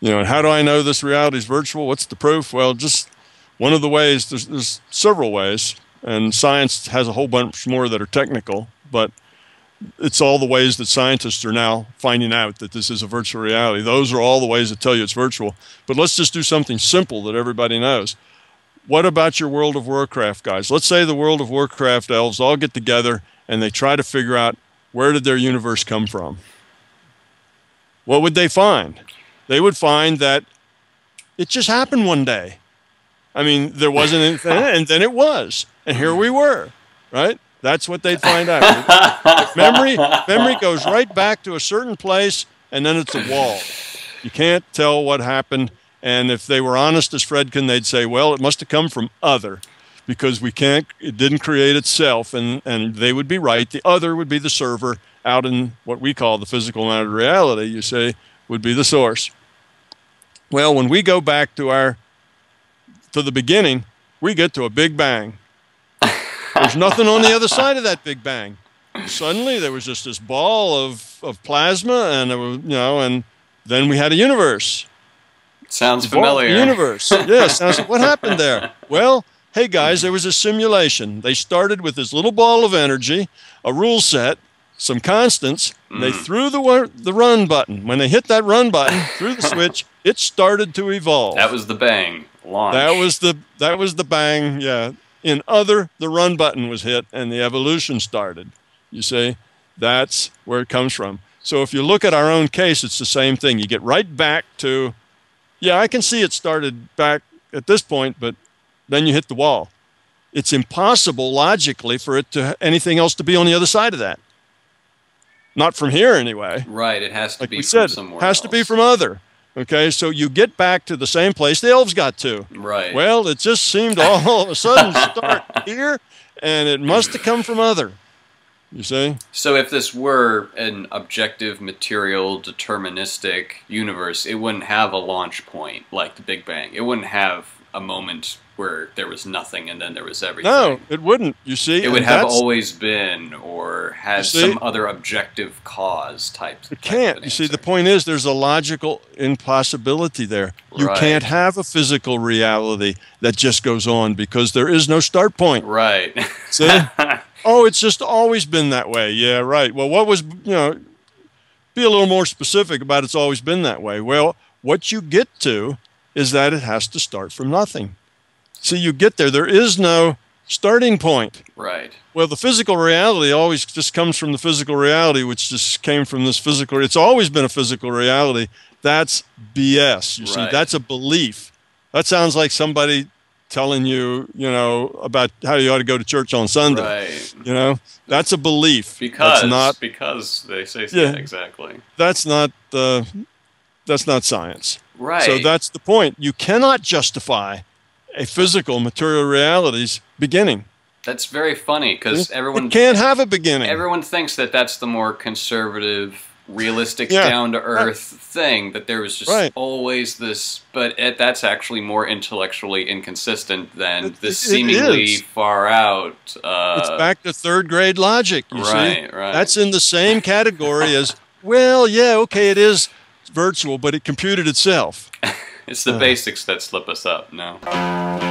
You know, how do I know this reality is virtual? What's the proof? Well, just one of the ways. There's, there's several ways, and science has a whole bunch more that are technical, but it's all the ways that scientists are now finding out that this is a virtual reality. Those are all the ways that tell you it's virtual. But let's just do something simple that everybody knows. What about your World of Warcraft guys? Let's say the World of Warcraft elves all get together and they try to figure out where did their universe come from? What would they find? They would find that it just happened one day. I mean, there wasn't anything, and then it was. And here we were, right? That's what they'd find out. memory, memory goes right back to a certain place, and then it's a wall. You can't tell what happened. And if they were honest as Fredkin, they'd say, well, it must have come from other because we can't, it didn't create itself. And, and they would be right. The other would be the server out in what we call the physical matter reality, you say, would be the source. Well, when we go back to our, to the beginning, we get to a big bang. There's nothing on the other side of that big bang. Suddenly there was just this ball of, of plasma and, was, you know, and then we had a universe. Sounds familiar. Universe. yes. what happened there? Well, hey guys, there was a simulation. They started with this little ball of energy, a rule set, some constants. Mm. They threw the the run button. When they hit that run button, threw the switch, it started to evolve. That was the bang. Launch. That was the that was the bang. Yeah. In other, the run button was hit and the evolution started. You see, that's where it comes from. So if you look at our own case, it's the same thing. You get right back to, yeah, I can see it started back at this point, but then you hit the wall. It's impossible logically for it to anything else to be on the other side of that. Not from here anyway. Right. It has to like be we said, somewhere. Has else. to be from other. Okay, so you get back to the same place the elves got to. Right. Well, it just seemed all of a sudden start here, and it must have come from other. You see? So if this were an objective, material, deterministic universe, it wouldn't have a launch point like the Big Bang. It wouldn't have a moment where there was nothing and then there was everything. No, it wouldn't. You see, it would have always been, or has some other objective cause type. It can't. You see, the point is there's a logical impossibility there. You right. can't have a physical reality that just goes on because there is no start point. Right. See? oh, it's just always been that way. Yeah, right. Well, what was you know? Be a little more specific about it's always been that way. Well, what you get to is that it has to start from nothing. So you get there. There is no starting point. Right. Well, the physical reality always just comes from the physical reality, which just came from this physical. It's always been a physical reality. That's BS. You right. see, that's a belief. That sounds like somebody telling you, you know, about how you ought to go to church on Sunday. Right. You know, that's a belief. Because that's not because they say yeah, exactly. That's not uh, that's not science. Right. So that's the point. You cannot justify a physical material reality's beginning. That's very funny because everyone it can't have a beginning. Everyone thinks that that's the more conservative, realistic, yeah. down to earth right. thing. That there was just right. always this, but it, that's actually more intellectually inconsistent than it, this seemingly far out. Uh, it's back to third grade logic. You right, see, right. That's in the same category as well. Yeah, okay, it is virtual, but it computed itself. It's the uh, basics that slip us up now.